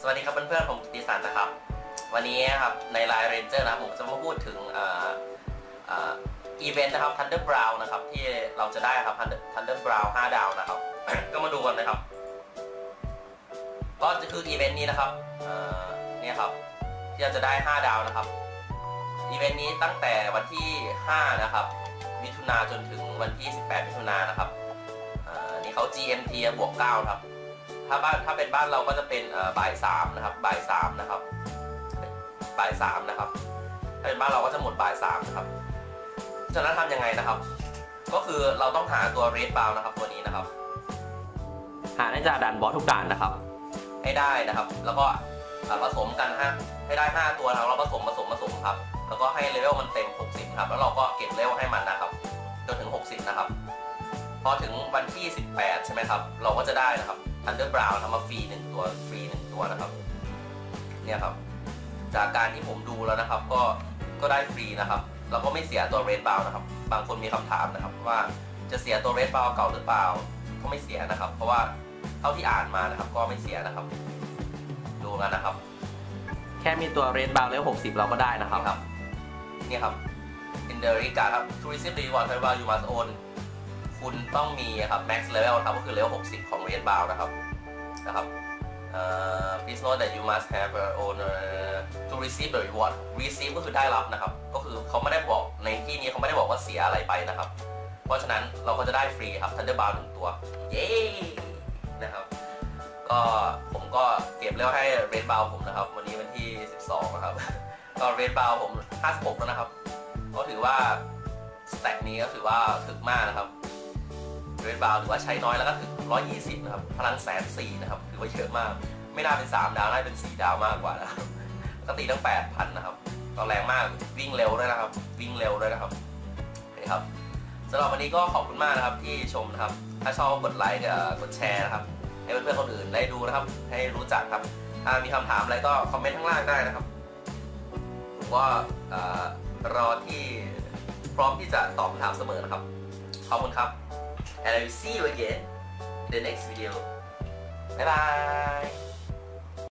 สวัสดีครับเพื่อนๆผมกิติสันนะครับ วันนี้นะครับใน LINE Ranger นะครับผมจะมาพูดถึงอีเวนต์นะครับ Thunder Brown นะครับที่เราจะได้ครับ Thunder Thunder Brown 5ดาวนะครับ ก็มาดูกันนะครับ ก็จะคืออีเวนต์นี้นะครับเนี่ยครับที่เราจะได้ 5 ดาวนะครับอีเวนต์นี้ตั้งแต่วันที่ 5 นะครับมิถุนาจนถึงวันที่ 18มิถุนานะครับนี่เขา GMT บวก9ครับ ถ้าบ้านถ้าเป็นบ้านเราก็จะเป็นบ่ายสามนะครับบ่ายสามนะครับบ่ายสามนะครับ ถ้าเป็นบ้านเราก็จะหมดบ่ายสามนะครับฉะนั้นทำยังไงนะครับ ก็คือเราต้องหาตัว Red Brown นะครับตัวนี้นะครับ หาได้จากด่านบอสทุกด่านนะครับ ให้ได้นะครับ แล้วก็ผสมกันฮะให้ได้ 5 ตัวแล้วเราผสมผสมผสมครับ แล้วก็ให้เลเวลมันเต็ม 60 ครับ แล้วเราก็เก็บเลเวลให้มันนะครับ จนถึง 60 นะครับ พอถึงวันที่ 18 ใช่ไหมครับ เราก็จะได้นะครับ Thunder Brown ทำมาฟรีหนึ่งตัวฟรีหนึ่งตัวนะครับ เนี่ยครับ จากการที่ผมดูแล้วนะครับ ก็ก็ได้ฟรีนะครับ เราก็ไม่เสียตัว Red Brown นะครับ บางคนมีคำถามนะครับ ว่าจะเสียตัว Red Brown เก่าหรือเปล่า ก็ไม่เสียนะครับ เพราะว่าเท่าที่อ่านมานะครับ ก็ไม่เสียนะครับ ดูกันนะครับ แค่มีตัว Red Brown เลเวล60เราก็ได้นะครับครับ นี่ครับ In the regard ครับ To receive the reward Thunder Brown you must own คุณต้องมีครับ max level ครับก็คือ level 60 ของ Red Bow นะครับนะครับ uh, please note that you must have your own uh, to receive the reward receive ก็คือได้รับนะครับ ก็คือเขาไม่ได้บอกในที่นี้เขาไม่ได้บอกว่าเสียอะไรไปนะครับ เพราะฉะนั้นเราก็จะได้ฟรีครับ Thunder Bow หนึ่งตัว เย้ นะครับ ก็ผมก็เก็บแล้วให้ Red Bow ผมนะครับ วันนี้วันที่ 12 นะครับ ก็ Red Bow ผม 56 แล้วนะครับ ก็ถือว่า สแต็กนี้ก็ถือว่าถึกมากนะครับ เรดบาวถือว่าใช้น้อยแล้วก็ถึง 120 นะครับ พลังแสนสี่นะครับถือว่าเยอะมาก ไม่น่าเป็น 3 ดาวน่าเป็น 4 ดาวมากกว่านะครับปกติตั้ง 8,000 นะครับก็แรงมากวิ่งเร็วด้วยนะครับ วิ่งเร็วด้วยนะครับนี่ครับสำหรับวันนี้ก็ขอบคุณมากนะครับที่ชมนะครับ ถ้าชอบกดไลค์กดแชร์นะครับ ให้เพื่อนๆคนอื่นได้ดูนะครับ ให้รู้จักครับ ถ้ามีคำถามอะไรก็คอมเมนต์ข้างล่างได้นะครับผมก็รอที่พร้อมที่จะตอบคำถามเสมอนะครับ ขอบคุณครับ and I will see you again in the next video. Bye bye.